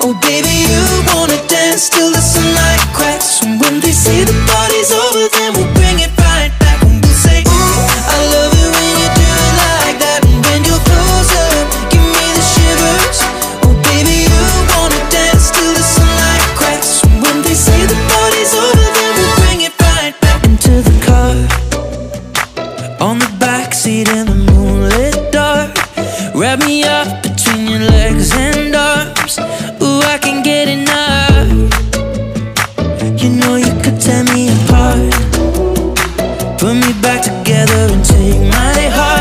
Oh baby, you wanna dance till the sunlight cracks. And when they say the party's over, then we'll bring it right back. And we'll say, ooh, I love it when you do it like that. And when you're closer, give me the shivers. Oh baby, you wanna dance till the sunlight cracks. And when they say the party's over, then we'll bring it right back Into the car, on the backseat in the moonlit dark. Wrap me up You know you could tear me apart. Put me back together and take my